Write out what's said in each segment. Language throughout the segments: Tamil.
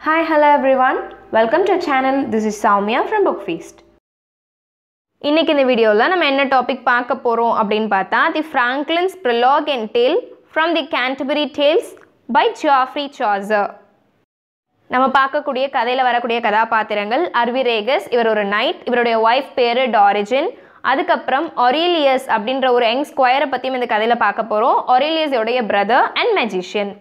Hi, hello everyone. Welcome to our channel. This is Soumya from Book Feast. இன்றைக்கி இந்த வீடியோவில் நம்ம என்ன டாபிக் பார்க்க போகிறோம் அப்படின்னு பார்த்தா the Franklin's prologue and tale from the Canterbury tales by Geoffrey Chaucer நம்ம பார்க்கக்கூடிய கதையில் வரக்கூடிய கதாபாத்திரங்கள் அர்விரேகஸ் இவர் ஒரு நைட் இவருடைய ஒய்ஃப் பேர் டாரிஜின் அதுக்கப்புறம் ஒரேலியஸ் அப்படின்ற ஒரு யங் ஸ்கொயரை பற்றியும் இந்த கதையில் பார்க்க போகிறோம் ஒரேலியஸோடைய பிரதர் அண்ட் மெஜிஷியன்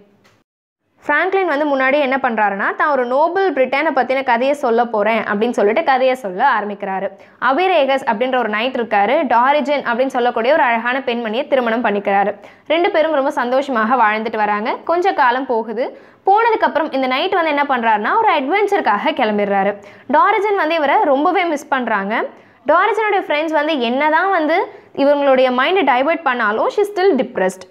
ஃப்ராங்க்லின் வந்து முன்னாடி என்ன பண்ணுறாருன்னா தான் ஒரு நோபல் பிரிட்டனை பற்றின கதையை சொல்ல போகிறேன் அப்படின்னு சொல்லிட்டு கதையை சொல்ல ஆரம்பிக்கிறாரு. அபிரேகஸ் அப்படின்ற ஒரு நைட் இருக்காரு. டாரிஜன் அப்படின்னு சொல்லக்கூடிய ஒரு அழகான பெண்மணியை திருமணம் பண்ணிக்கிறாரு. ரெண்டு பேரும் ரொம்ப சந்தோஷமாக வாழ்ந்துட்டு வராங்க. கொஞ்ச காலம் போகுது. போனதுக்கப்புறம் இந்த நைட் வந்து என்ன பண்ணுறாருன்னா ஒரு அட்வென்ச்சருக்காக கிளம்பிடுறாரு. டாரிஜன் வந்து இவரை ரொம்பவே மிஸ் பண்ணுறாங்க டாரிஜனுடைய ஃப்ரெண்ட்ஸ் வந்து என்ன தான் வந்து இவங்களுடைய மைண்டை டைவர்ட் பண்ணாலும் ஷி ஸ்டில் டிப்ரெஸ்ட்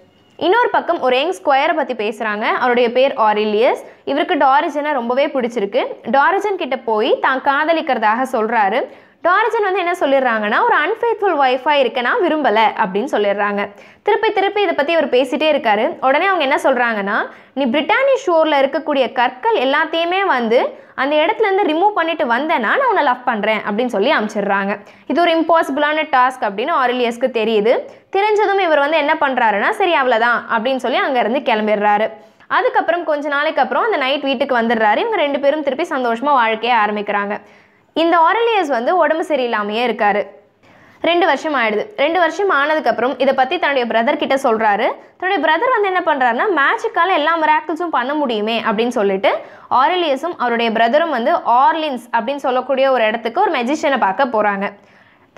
இன்னொரு பக்கம் ஒரு யங் ஸ்கொயரை பற்றி பேசுகிறாங்க அவருடைய பேர் ஆரிலியஸ் இவருக்கு டாரிஜனை ரொம்பவே பிடிச்சிருக்கு. டாரிஜன் கிட்ட போய் தான் காதலிக்கிறதாக சொல்கிறாரு டாரிஜன் வந்து என்ன சொல்லிடுறாங்கன்னா ஒரு அன்ஃபேத்ஃபுல் ஒய்ஃபாக இருக்க நான் விரும்பலை அப்படின்னு சொல்லிடுறாங்க. திருப்பி திருப்பி இதை பற்றி அவர் பேசிகிட்டே இருக்காரு. உடனே அவங்க என்ன சொல்கிறாங்கன்னா நீ பிரிட்டானி ஷோரில் இருக்கக்கூடிய கற்கள் எல்லாத்தையுமே வந்து அந்த இடத்துலேருந்து ரிமூவ் பண்ணிட்டு வந்தேன்னா நான் உன்னை லவ் பண்ணுறேன் அப்படின்னு சொல்லி அனுப்பிச்சிடுறாங்க இது ஒரு இம்பாசிபிளான டாஸ்க் அப்படின்னு ஆரிலியஸ்க்கு தெரியுது. தெரிஞ்சதும் இவர் வந்து என்ன பண்ணுறாருன்னா சரி அவ்வளோதான் அப்படின்னு சொல்லி அங்கேருந்து கிளம்பிடுறாரு. அதுக்கப்புறம் கொஞ்ச நாளைக்கு அப்புறம் அந்த நைட் வீட்டுக்கு வந்துடுறாரு. இவங்க ரெண்டு பேரும் திருப்பி சந்தோஷமாக வாழ்க்கையை ஆரம்பிக்கிறாங்க. இந்த ஆரலியஸ் வந்து உடம்பு சரியில்லாமையே இருக்காரு. ரெண்டு வருஷம் ஆயிடுது. ரெண்டு வருஷம் ஆனதுக்கப்புறம் இதை பற்றி தன்னுடைய பிரதர் கிட்ட சொல்கிறாரு தன்னுடைய பிரதர் வந்து என்ன பண்ணுறாருன்னா மேஜிக்கால் எல்லா மிராக்கிள்ஸும் பண்ண முடியுமே அப்படின்னு சொல்லிட்டு ஆரலியஸும் அவருடைய பிரதரும் வந்து ஆர்லின்ஸ் அப்படின்னு சொல்லக்கூடிய ஒரு இடத்துக்கு ஒரு மெஜிஷியனை பார்க்க போகிறாங்க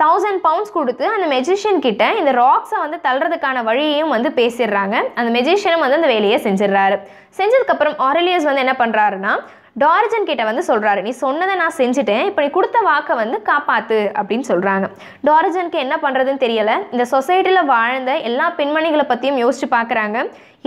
தௌசண்ட் பவுண்ட்ஸ் கொடுத்து அந்த மெஜிஷியன் கிட்ட இந்த ராக்ஸை வந்து தள்ளுறதுக்கான வழியையும் வந்து பேசிடுறாங்க. அந்த மெஜிஷியனும் வந்து அந்த வேலையை செஞ்சிடுறாரு. செஞ்சதுக்கப்புறம் ஆரலியஸ் வந்து என்ன பண்ணுறாருன்னா டார்ஜன் கிட்ட வந்து சொல்கிறாரு நீ சொன்னதை நான் செஞ்சுட்டேன் இப்போ நீ கொடுத்த வாக்கை வந்து காப்பாற்று அப்படின்னு சொல்கிறாங்க டார்ஜனுக்கு என்ன பண்ணுறதுன்னு தெரியலை. இந்த சொசைட்டியில் வாழ்ந்த எல்லா பெண்மணிகளை பற்றியும் யோசிச்சு பார்க்குறாங்க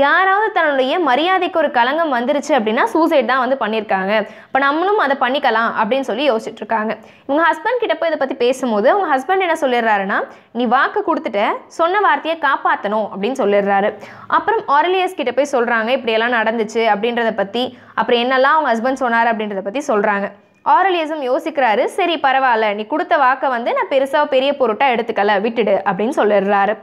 யாராவது தன்னுடைய மரியாதைக்கு ஒரு களங்கம் வந்துருச்சு அப்படின்னா சூசைட் தான் வந்து பண்ணியிருக்காங்க இப்போ நம்மளும் அதை பண்ணிக்கலாம் அப்படின்னு சொல்லி யோசிச்சுட்டு இருக்காங்க. இவங்க ஹஸ்பண்ட் கிட்ட போய் இதை பற்றி பேசும்போது அவங்க ஹஸ்பண்ட் என்ன சொல்லிடுறாருன்னா நீ வாக்கு கொடுத்துட்ட சொன்ன வார்த்தையை காப்பாற்றணும் அப்படின்னு சொல்லிடுறாரு. அப்புறம் ஆரலியஸ் கிட்ட போய் சொல்கிறாங்க இப்படியெல்லாம் நடந்துச்சு அப்படின்றத பற்றி அப்புறம் என்னெல்லாம் அவங்க ஹஸ்பண்ட் சொன்னார் அப்படின்றத பற்றி சொல்கிறாங்க ஆரலியஸும் யோசிக்கிறாரு சரி பரவாயில்ல. நீ கொடுத்த வாக்கை வந்து நான் பெருசாக பெரிய பொருட்டாக எடுத்துக்கல விட்டுடு அப்படின்னு சொல்லிடுறாரு.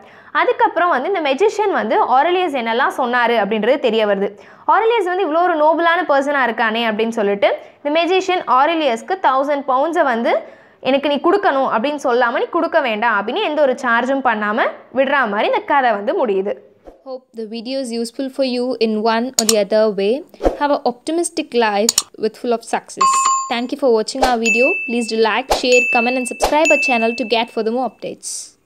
அதுக்கப்புறம் வந்து இந்த மெஜிஷியன் வந்து ஆரலியஸ் என்னெல்லாம் சொன்னார் அப்படின்றது தெரிய வருது. ஆரலியஸ் வந்து இவ்வளோ ஒரு நோபலான பர்சனாக இருக்கானே அப்படின்னு சொல்லிட்டு இந்த மெஜிஷியன் ஆரலியஸ்க்கு தௌசண்ட் பவுண்ட்ஸை வந்து எனக்கு நீ கொடுக்கணும் அப்படின்னு சொல்லாமல் நீ கொடுக்க வேண்டாம் அப்படின்னு எந்த ஒரு சார்ஜும் பண்ணாமல் விடுற மாதிரி இந்த கதை வந்து முடியுது. Hope the video is useful for you in one or the other way. Have an optimistic life with full of success. Thank you for watching our video. Please do like, share, comment and subscribe our channel to get further more updates.